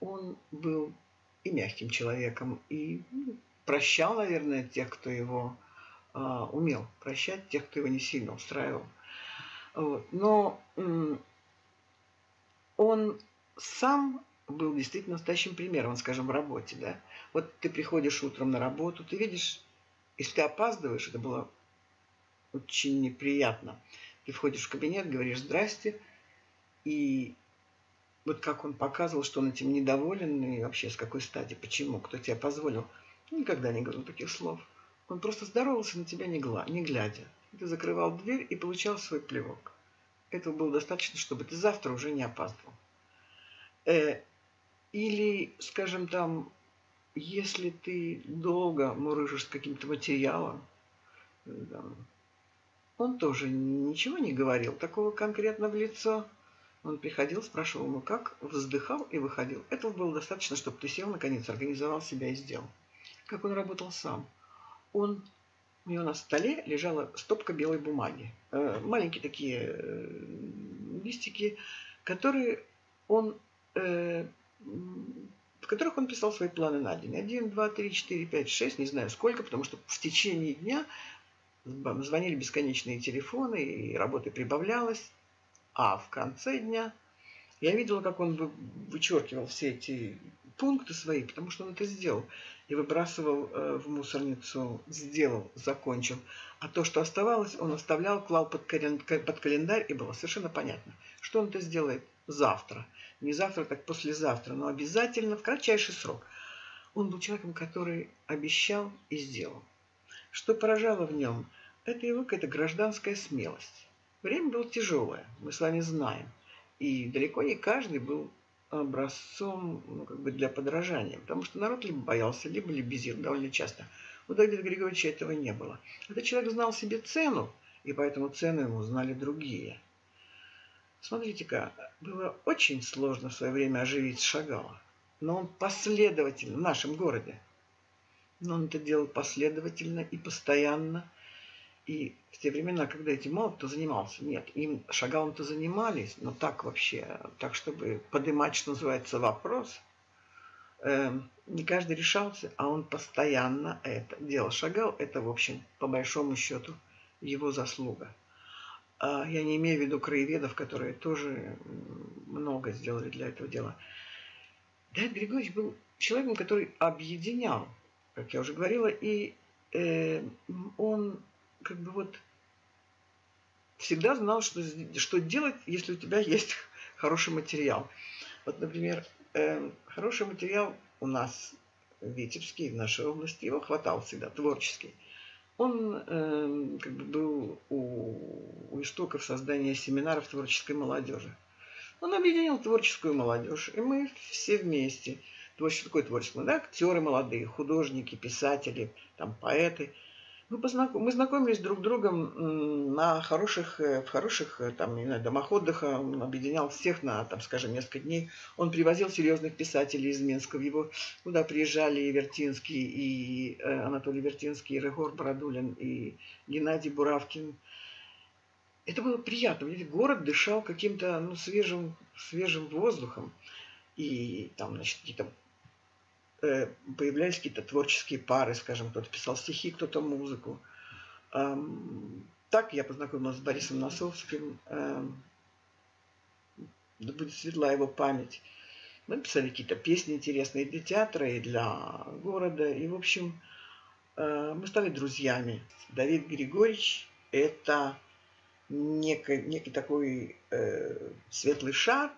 он был и мягким человеком, и ну, прощал, наверное, тех, кто его э, умел прощать, тех, кто его не сильно устраивал. Вот. Но он сам был действительно настоящим примером, скажем, в работе. Да? Вот ты приходишь утром на работу, ты видишь, если ты опаздываешь, это было очень неприятно. Ты входишь в кабинет, говоришь «здрасте», и вот как он показывал, что он этим недоволен, и вообще с какой стадии, почему, кто тебе позволил. Никогда не говорил таких слов. Он просто здоровался на тебя не, гла, не глядя. Ты закрывал дверь и получал свой плевок. этого было достаточно, чтобы ты завтра уже не опаздывал. Э, или, скажем, там, если ты долго мурыжишь с каким-то материалом, да, он тоже ничего не говорил такого конкретно в лицо. Он приходил, спрашивал, ну как, вздыхал и выходил. Этого было достаточно, чтобы ты сел, наконец, организовал себя и сделал. Как он работал сам? Он у него на столе лежала стопка белой бумаги. Э, маленькие такие э, листики, которые он, э, в которых он писал свои планы на день. Один, два, три, четыре, пять, шесть, не знаю сколько, потому что в течение дня звонили бесконечные телефоны, и работы прибавлялось. А в конце дня я видела, как он вычеркивал все эти пункты свои, потому что он это сделал и выбрасывал э, в мусорницу, сделал, закончил. А то, что оставалось, он оставлял, клал под, под календарь, и было совершенно понятно, что он это сделает завтра. Не завтра, так послезавтра, но обязательно в кратчайший срок. Он был человеком, который обещал и сделал. Что поражало в нем, это его какая-то гражданская смелость. Время было тяжелое, мы с вами знаем. И далеко не каждый был образцом ну, как бы для подражания, потому что народ либо боялся, либо лебезил довольно часто. У Давида Григорьевича этого не было. Этот человек знал себе цену, и поэтому цену ему знали другие. Смотрите-ка, было очень сложно в свое время оживить Шагала, но он последовательно в нашем городе, но он это делал последовательно и постоянно, и в те времена, когда этим мало кто занимался, нет, им шагалом-то занимались, но так вообще, так чтобы поднимать, что называется, вопрос, э, не каждый решался, а он постоянно это делал. Шагал – это, в общем, по большому счету, его заслуга. А я не имею в виду краеведов, которые тоже много сделали для этого дела. Давид Григорьевич был человеком, который объединял, как я уже говорила, и э, он как бы вот всегда знал, что, что делать, если у тебя есть хороший материал. Вот, например, э, хороший материал у нас Витебский, в нашей области, его хватало всегда, творческий. Он э, как бы был у, у истоков создания семинаров творческой молодежи. Он объединил творческую молодежь, и мы все вместе. Творчество, такое творчество? Да? Актеры молодые, художники, писатели, там, поэты – мы, познаком... мы знакомились друг с другом на хороших, э, в хороших э, там, не знаю, домах отдыха. Он объединял всех на, там, скажем, несколько дней. Он привозил серьезных писателей из Минска в его, куда приезжали и Вертинский, и э, Анатолий Вертинский, и Регор Бородулин, и Геннадий Буравкин. Это было приятно. Видите, город дышал каким-то ну, свежим, свежим воздухом. И там, значит, какие-то появлялись какие-то творческие пары, скажем, кто-то писал стихи, кто-то музыку. Так я познакомилась с Борисом Носовским. Да будет светла его память. Мы писали какие-то песни интересные для театра и для города. И, в общем, э, мы стали друзьями. Давид Григорьевич – это некий, некий такой э, светлый шар,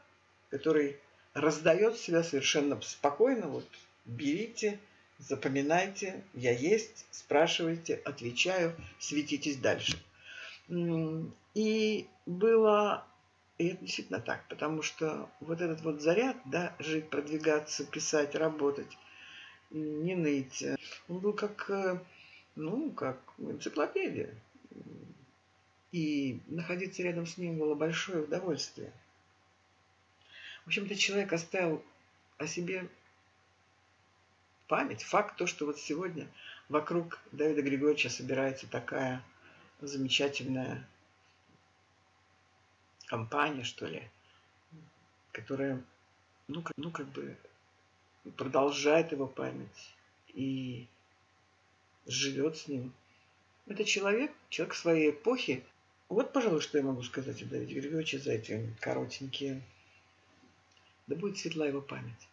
который раздает себя совершенно спокойно, вот берите, запоминайте, я есть, спрашивайте, отвечаю, светитесь дальше. И было, и это действительно так, потому что вот этот вот заряд, да, жить, продвигаться, писать, работать, не ныть, он был как, э, ну, как энциклопедия. И находиться рядом с ним было большое удовольствие. В общем-то, человек оставил о себе память, факт то, что вот сегодня вокруг Давида Григорьевича собирается такая замечательная компания, что ли, которая, ну, как, ну, как бы продолжает его память и живет с ним. Это человек, человек своей эпохи. Вот, пожалуй, что я могу сказать о Давиде Григорьевиче за эти коротенькие. Да будет светла его память.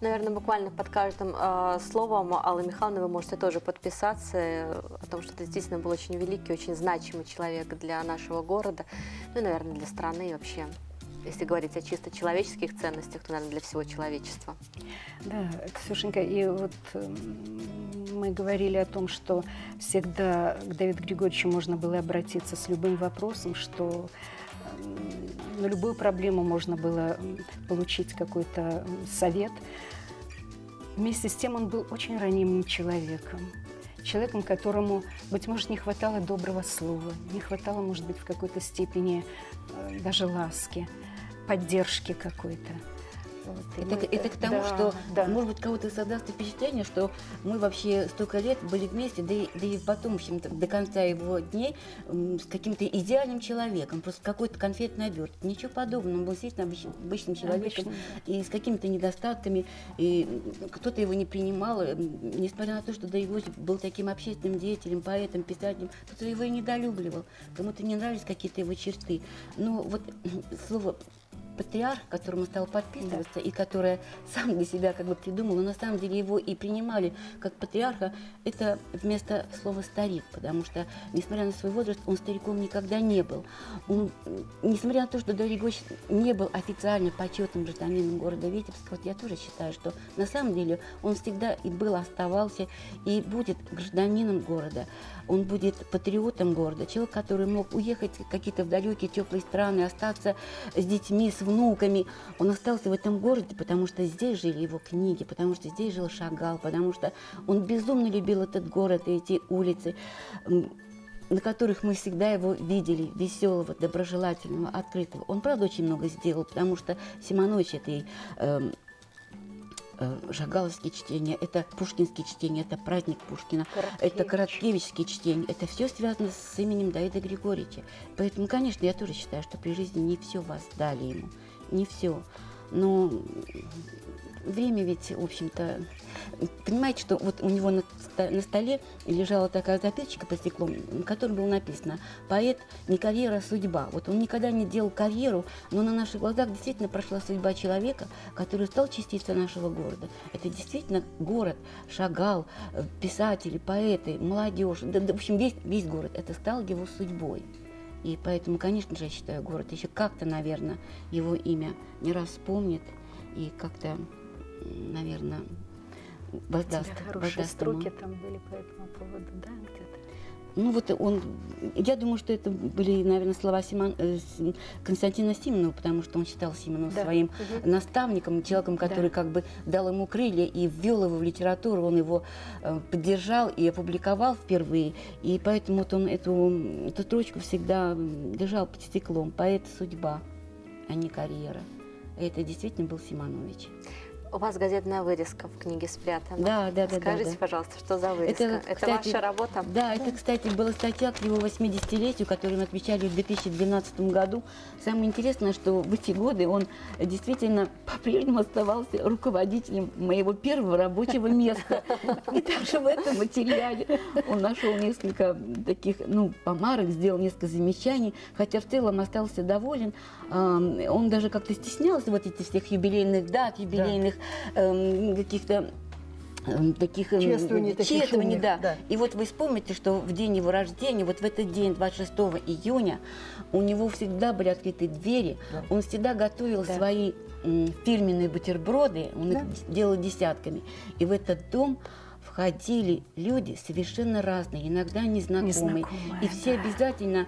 Наверное, буквально под каждым э, словом Аллы Михайловны вы можете тоже подписаться э, о том, что это действительно был очень великий, очень значимый человек для нашего города, ну и, наверное, для страны и вообще если говорить о чисто человеческих ценностях, то, наверное, для всего человечества. Да, Ксюшенька, и вот мы говорили о том, что всегда к Давиду Григорьевичу можно было обратиться с любым вопросом, что на любую проблему можно было получить какой-то совет. Вместе с тем он был очень ранимым человеком. Человеком, которому, быть может, не хватало доброго слова, не хватало, может быть, в какой-то степени э, даже ласки, поддержки какой-то. Вот, это, это, это к тому, да, что, да. может быть, кого-то создаст впечатление, что мы вообще столько лет были вместе, да и, да и потом, в общем-то, до конца его дней с каким-то идеальным человеком, просто какой-то конфетный оберт. Ничего подобного. Он был действительно обычным, обычным человеком и с какими-то недостатками. И кто-то его не принимал, несмотря на то, что Даевоз был таким общественным деятелем, поэтом, писателем, кто-то его и недолюбливал, кому-то не нравились какие-то его черты. Но вот слово патриарх, которому стал подписываться, да. и которое сам для себя как бы придумал, но на самом деле его и принимали как патриарха, это вместо слова старик, потому что, несмотря на свой возраст, он стариком никогда не был. Он, несмотря на то, что Григорьевич не был официально почетным гражданином города Витебска, вот я тоже считаю, что на самом деле он всегда и был, оставался, и будет гражданином города он будет патриотом города, человек, который мог уехать какие-то в далекие теплые страны, остаться с детьми, с внуками. Он остался в этом городе, потому что здесь жили его книги, потому что здесь жил Шагал, потому что он безумно любил этот город и эти улицы на которых мы всегда его видели, веселого, доброжелательного, открытого. Он, правда, очень много сделал, потому что Симонович это и э, Э, Жагаловские чтения, это пушкинские чтения, это праздник Пушкина, Короткевич. это Короткевичские чтения. Это все связано с именем Давида Григорьевича. Поэтому, конечно, я тоже считаю, что при жизни не все вас дали ему, не все. Но время ведь, в общем-то, понимаете, что вот у него на, на столе лежала такая записочка по стеклом, на которой было написано «Поэт не карьера, судьба». Вот он никогда не делал карьеру, но на наших глазах действительно прошла судьба человека, который стал частицей нашего города. Это действительно город, Шагал, э, писатели, поэты, молодежь, да, да, в общем, весь, весь город. Это стал его судьбой. И поэтому, конечно же, я считаю, город еще как-то, наверное, его имя не раз вспомнит и как-то наверное, воздаст. У тебя хорошие воздаст строки ему. там были по этому поводу, да, где-то? Ну вот он, я думаю, что это были, наверное, слова Симон, э, Константина Симонова, потому что он считал Симонова да. своим угу. наставником, человеком, который да. как бы дал ему крылья и ввел его в литературу, он его э, поддержал и опубликовал впервые, и поэтому вот он эту, эту строчку всегда держал под стеклом. Поэт судьба, а не карьера. И это действительно был Симонович. У вас газетная вырезка в книге спрятана. Да, да, да. Скажите, да, да. пожалуйста, что за вырезка? Это, это кстати, ваша работа? Да, это, кстати, была статья к его 80-летию, которую мы отмечали в 2012 году. Самое интересное, что в эти годы он действительно по-прежнему оставался руководителем моего первого рабочего места. И даже в этом материале он нашел несколько таких, ну, помарок, сделал несколько замечаний, хотя в целом остался доволен. Он даже как-то стеснялся вот этих всех юбилейных дат, юбилейных э, каких-то эм, таких эм, чествований, чествований да. да. И вот вы вспомните, что в день его рождения, вот в этот день, 26 июня, у него всегда были открыты двери, да. он всегда готовил да. свои фирменные бутерброды, он да. их делал десятками. И в этот дом входили люди совершенно разные, иногда незнакомые. незнакомые и все да. обязательно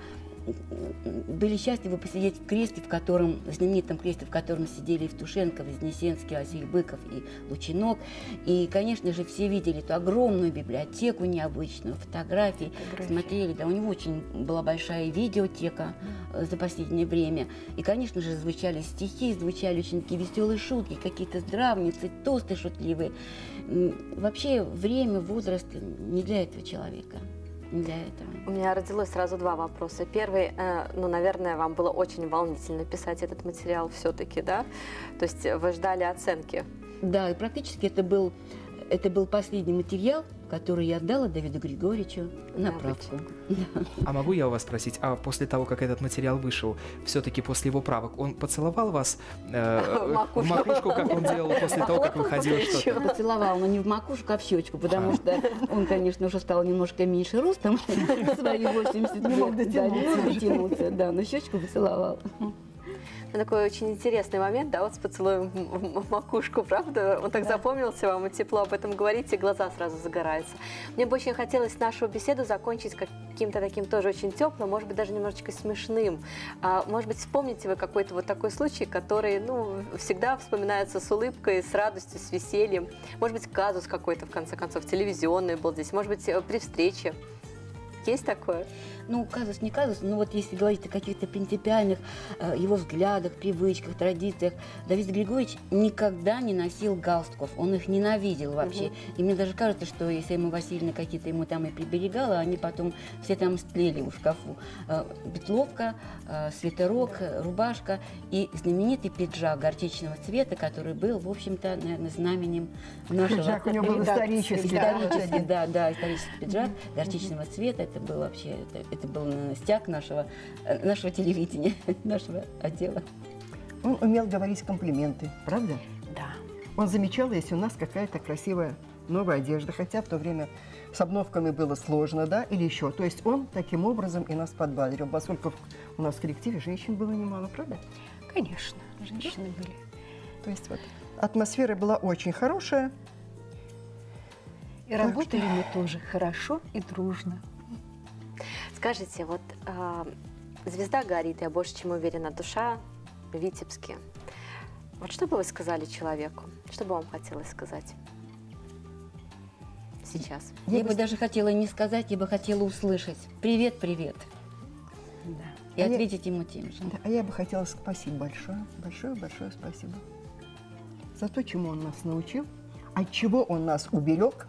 были счастливы посидеть в кресле, в котором, в знаменитом кресле, в котором сидели Евтушенко, Вознесенский, Василий Быков и Лучинок. И, конечно же, все видели эту огромную библиотеку необычную, фотографии, фотографии. смотрели. Да, у него очень была большая видеотека mm. за последнее время. И, конечно же, звучали стихи, звучали очень такие веселые шутки, какие-то здравницы, тосты шутливые. Вообще время, возраст не для этого человека для этого. У меня родилось сразу два вопроса. Первый, э, ну, наверное, вам было очень волнительно писать этот материал все-таки, да? То есть вы ждали оценки? Да, и практически это был, это был последний материал, который я отдала Давиду Григорьевичу на правку. А могу я у вас спросить, а после того, как этот материал вышел, все-таки после его правок, он поцеловал вас э, в макушку, как он делал после того, как выходил что-то? Поцеловал, но не в макушку, а в щечку, потому что он, конечно, уже стал немножко меньше ростом, свои 80 лет, не дотянуться, да, но щечку поцеловал. Такой очень интересный момент, да, вот с поцелуем в макушку, правда? Он так да. запомнился вам, и тепло об этом говорите, глаза сразу загораются. Мне бы очень хотелось нашу беседу закончить каким-то таким тоже очень теплым, может быть, даже немножечко смешным. А, может быть, вспомните вы какой-то вот такой случай, который, ну, всегда вспоминается с улыбкой, с радостью, с весельем. Может быть, казус какой-то, в конце концов, телевизионный был здесь, может быть, э, при встрече. Есть такое? Ну, казус не казус, но вот если говорить о каких-то принципиальных э, его взглядах, привычках, традициях, Давид Григорьевич никогда не носил галстуков, он их ненавидел вообще. Угу. И мне даже кажется, что если ему Васильевна какие-то ему там и приберегала, они потом все там стлели в шкафу. Э, петловка, э, свитерок, рубашка и знаменитый пиджак горчичного цвета, который был, в общем-то, наверное, знаменем нашего... Пиджак у него был исторический. Исторический, да, да, исторический пиджак горчичного цвета. Это был вообще, это, это был стяг нашего, э, нашего телевидения, нашего отдела. Он умел говорить комплименты, правда? Да. Он замечал, если у нас какая-то красивая новая одежда, хотя в то время с обновками было сложно, да, или еще. То есть он таким образом и нас подбадрил, поскольку у нас в коллективе женщин было немало, правда? Конечно, женщины да? были. То есть вот атмосфера была очень хорошая. И работали что... мы тоже хорошо и дружно. Скажите, вот э, звезда горит, я больше чем уверена, душа в Витебске. Вот что бы вы сказали человеку? Что бы вам хотелось сказать сейчас? Я, я бы даже хотела не сказать, я бы хотела услышать. Привет, привет. Да. И а ответить я, ему тем же. Да, а я бы хотела спасибо большое, большое, большое спасибо за то, чему он нас научил, от чего он нас уберег.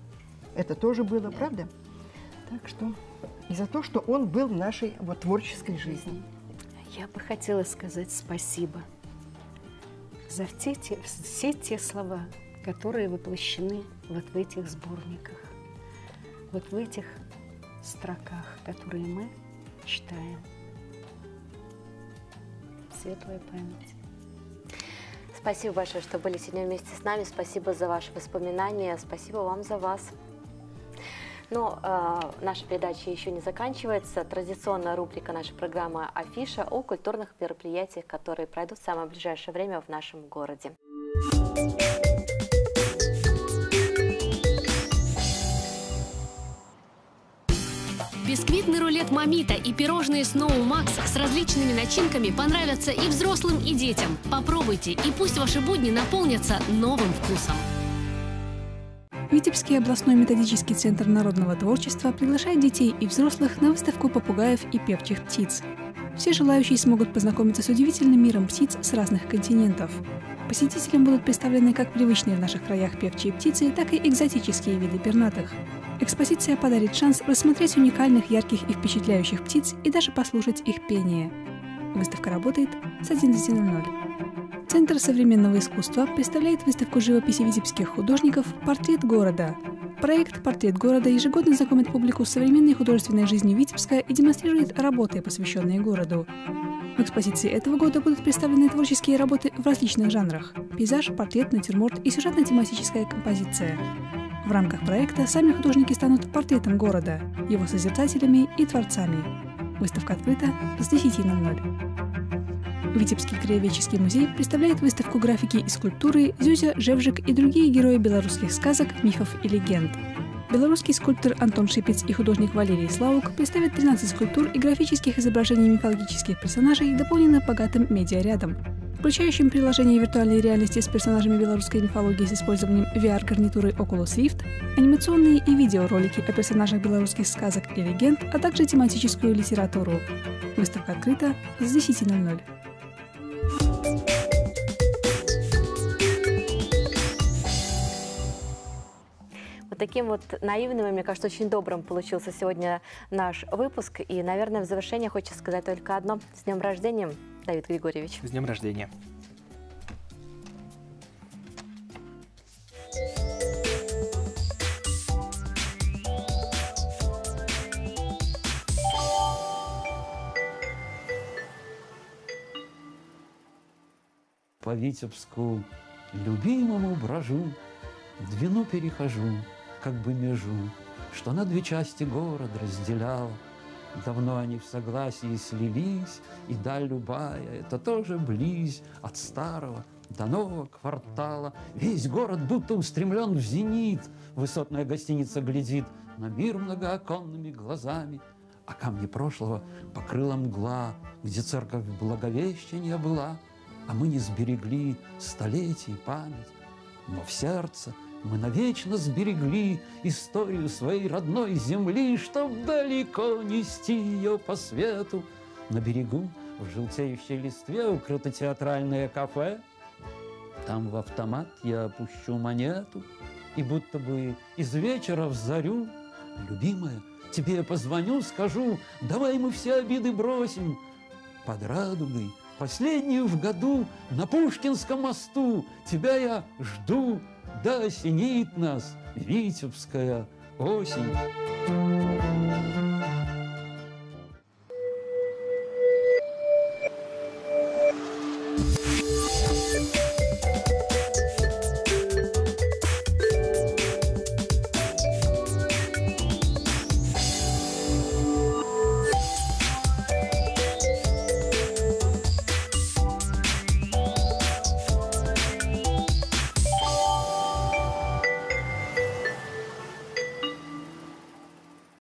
Это тоже было, да. правда? Так что и за то, что он был в нашей вот, творческой жизни. Я бы хотела сказать спасибо за все те, все те слова, которые воплощены вот в этих сборниках, вот в этих строках, которые мы читаем. Светлая память. Спасибо большое, что были сегодня вместе с нами. Спасибо за ваши воспоминания. Спасибо вам за вас. Но э, наша передача еще не заканчивается. Традиционная рубрика нашей программы «Афиша» о культурных мероприятиях, которые пройдут в самое ближайшее время в нашем городе. Бисквитный рулет Мамита и пирожные Сноу Макс с различными начинками понравятся и взрослым, и детям. Попробуйте, и пусть ваши будни наполнятся новым вкусом. Витебский областной методический центр народного творчества приглашает детей и взрослых на выставку попугаев и певчих птиц. Все желающие смогут познакомиться с удивительным миром птиц с разных континентов. Посетителям будут представлены как привычные в наших краях певчие птицы, так и экзотические виды пернатых. Экспозиция подарит шанс рассмотреть уникальных, ярких и впечатляющих птиц и даже послушать их пение. Выставка работает с 11.00. Центр современного искусства представляет выставку живописи витебских художников «Портрет города». Проект «Портрет города» ежегодно знакомит публику с современной художественной жизнью Витебска и демонстрирует работы, посвященные городу. В экспозиции этого года будут представлены творческие работы в различных жанрах – пейзаж, портрет, натюрморт и сюжетно-тематическая композиция. В рамках проекта сами художники станут портретом города, его созерцателями и творцами. Выставка открыта с 10.00. Витебский краеведческий музей представляет выставку графики и скульптуры «Зюзя, Жевжик и другие герои белорусских сказок, мифов и легенд». Белорусский скульптор Антон Шипец и художник Валерий Слаук представят 13 скульптур и графических изображений мифологических персонажей, дополненных богатым медиарядом, включающим приложение виртуальной реальности с персонажами белорусской мифологии с использованием VR-гарнитуры Oculus Rift, анимационные и видеоролики о персонажах белорусских сказок и легенд, а также тематическую литературу. Выставка открыта с 10.00. Вот таким вот наивным и, мне кажется, очень добрым получился сегодня наш выпуск. И, наверное, в завершение хочется сказать только одно. С днем рождения, Давид Григорьевич. С днем рождения. По Витебску любимому брожу, Двину перехожу, как бы межу, Что на две части город разделял. Давно они в согласии слились, И даль любая — это тоже близь От старого до нового квартала. Весь город будто устремлен в зенит. Высотная гостиница глядит на мир многооконными глазами, а камни прошлого покрыла мгла, где церковь Благовещения была, а мы не сберегли столетий память, но в сердце мы навечно сберегли историю своей родной земли, чтоб далеко нести ее по свету. На берегу в желтеющей листве укрыто театральное кафе. Там в автомат я опущу монету, и будто бы из вечера в зарю, любимая, тебе я позвоню, скажу, давай мы все обиды бросим. Под радугой, последнюю в году, на Пушкинском мосту, тебя я жду, да осенит нас Витебская осень.